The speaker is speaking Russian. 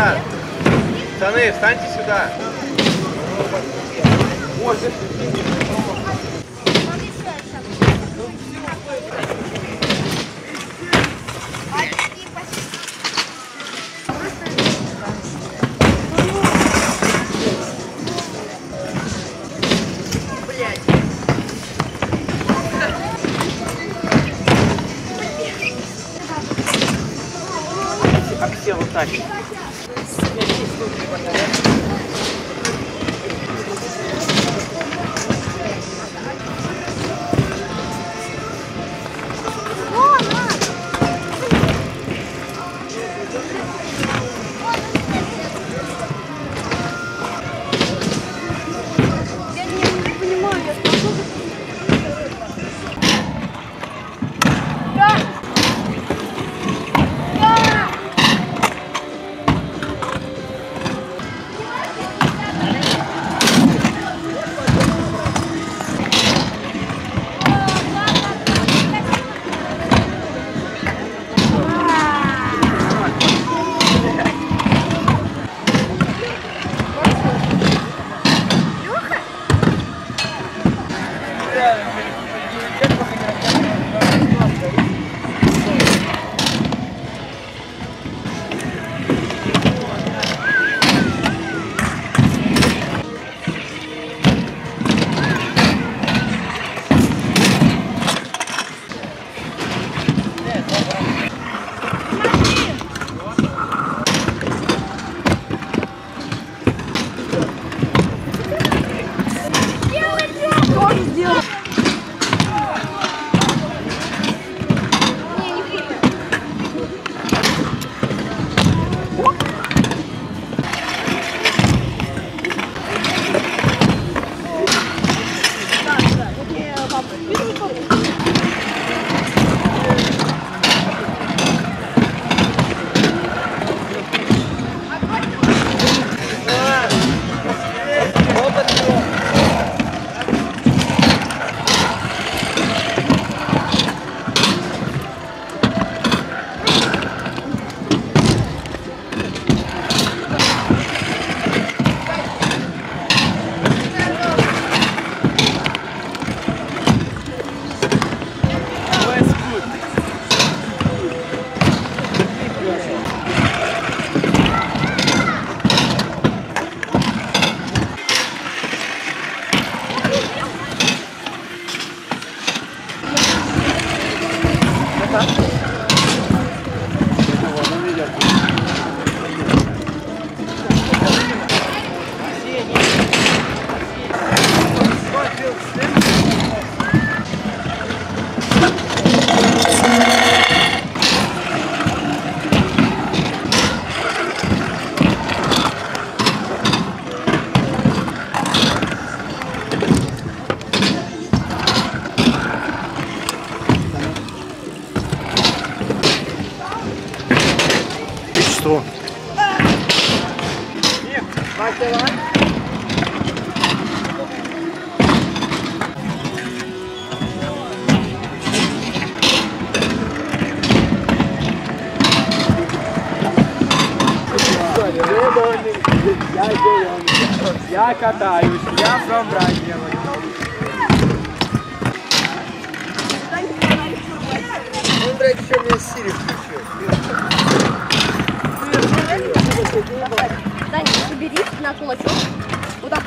Сюда. Пацаны, встаньте сюда. Все вот Gracias. Yeah. acá. И что? Я катаюсь, я from делаю. Он, блядь, еще мне Сири На кулачок. Вот так